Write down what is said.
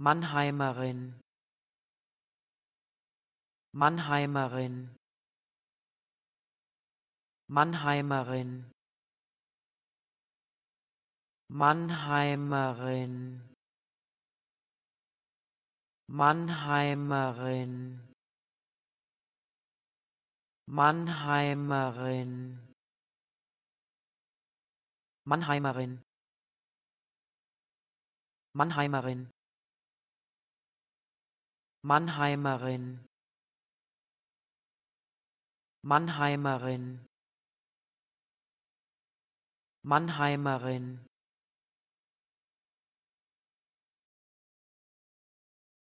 mannheimerin. Mannheimerin. Mannheimerin. Mannheimerin. Mannheimerin. Mannheimerin. Mannheimerin. Mannheimerin. Mannheimerin. Mannheimerin. Mannheimerin